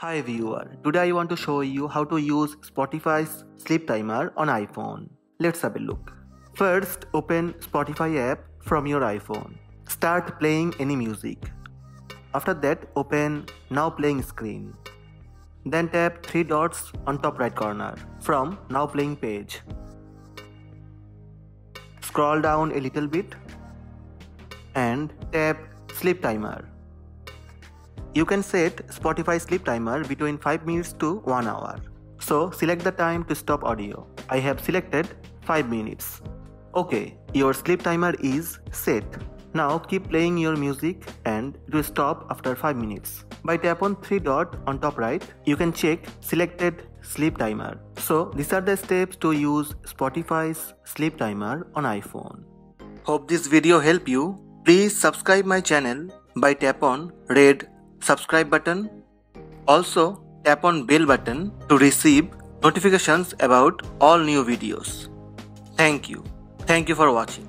Hi viewer, today I want to show you how to use Spotify's sleep timer on iPhone. Let's have a look. First, open Spotify app from your iPhone. Start playing any music. After that, open Now Playing screen. Then tap three dots on top right corner from Now Playing page. Scroll down a little bit and tap Sleep Timer. You can set Spotify sleep timer between 5 minutes to 1 hour. So select the time to stop audio. I have selected 5 minutes. Okay, your sleep timer is set. Now keep playing your music and it will stop after 5 minutes. By tap on 3 dot on top right, you can check selected sleep timer. So these are the steps to use Spotify's sleep timer on iPhone. Hope this video help you. Please subscribe my channel by tap on red subscribe button. Also tap on bell button to receive notifications about all new videos. Thank you. Thank you for watching.